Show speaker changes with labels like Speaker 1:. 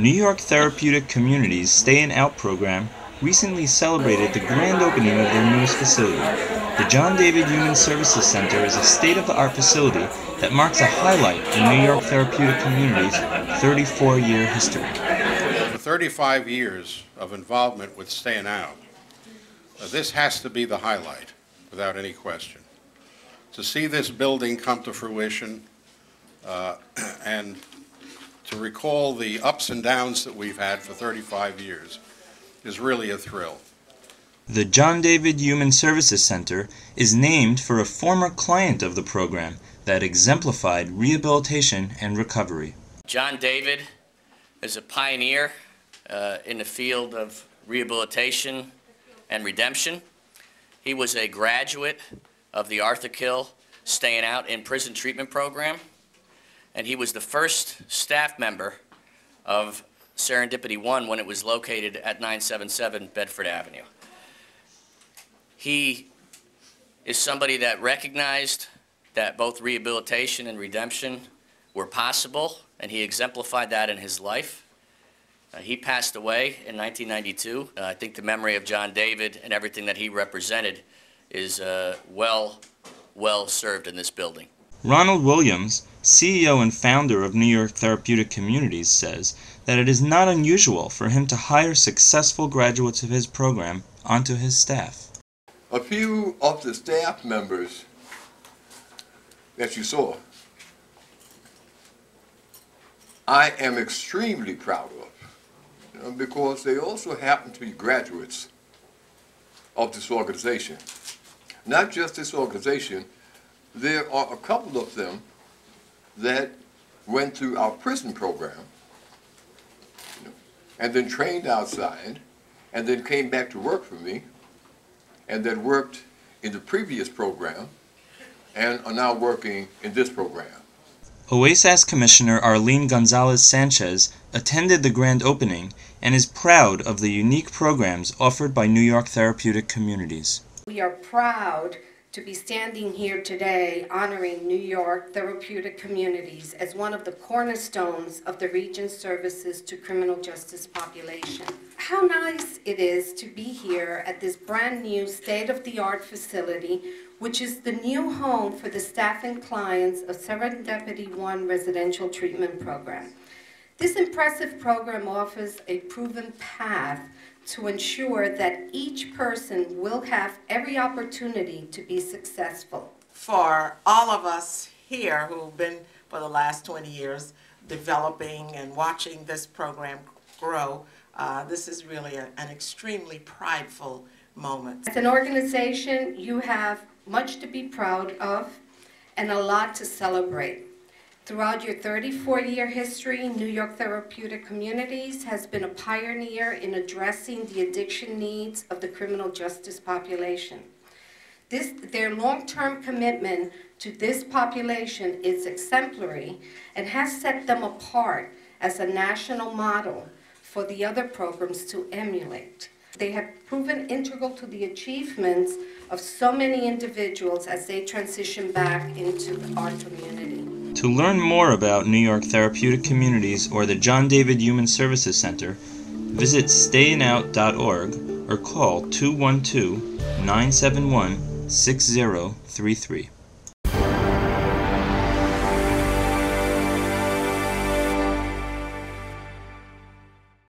Speaker 1: New York Therapeutic Communities Stay'n Out program recently celebrated the grand opening of their newest facility. The John David Human Services Center is a state-of-the-art facility that marks a highlight in New York Therapeutic Community's 34-year history.
Speaker 2: For 35 years of involvement with Stay'n Out, uh, this has to be the highlight, without any question. To see this building come to fruition uh, and to recall the ups and downs that we've had for 35 years is really a thrill.
Speaker 1: The John David Human Services Center is named for a former client of the program that exemplified rehabilitation and recovery.
Speaker 3: John David is a pioneer uh, in the field of rehabilitation and redemption. He was a graduate of the Arthur Kill Stay'n Out in Prison Treatment Program, and he was the first staff member of Serendipity One when it was located at 977 Bedford Avenue. He is somebody that recognized that both rehabilitation and redemption were possible, and he exemplified that in his life. Uh, he passed away in 1992. Uh, I think the memory of John David and everything that he represented is uh, well, well served in this building.
Speaker 1: Ronald Williams, CEO and founder of New York Therapeutic Communities, says that it is not unusual for him to hire successful graduates of his program onto his staff.
Speaker 4: A few of the staff members that you saw, I am extremely proud of because they also happen to be graduates of this organization. Not just this organization, there are a couple of them that went through our prison program you know, and then trained outside and then came back to work for me and then worked in the previous program and are now working in this program.
Speaker 1: OASAS Commissioner Arlene Gonzalez Sanchez attended the grand opening and is proud of the unique programs offered by New York Therapeutic Communities.
Speaker 5: We are proud to be standing here today honoring New York therapeutic communities as one of the cornerstones of the region's services to criminal justice population. How nice it is to be here at this brand new state-of-the-art facility, which is the new home for the staff and clients of Serendipity One residential treatment program. This impressive program offers a proven path to ensure that each person will have every opportunity to be successful.
Speaker 6: For all of us here who've been for the last 20 years developing and watching this program grow, uh, this is really a, an extremely prideful moment.
Speaker 5: As an organization, you have much to be proud of and a lot to celebrate. Throughout your 34-year history, New York Therapeutic Communities has been a pioneer in addressing the addiction needs of the criminal justice population. This, their long-term commitment to this population is exemplary and has set them apart as a national model for the other programs to emulate. They have proven integral to the achievements of so many individuals as they transition back into our community.
Speaker 1: To learn more about New York Therapeutic Communities or the John David Human Services Center, visit stayinout.org or call 212 971 6033.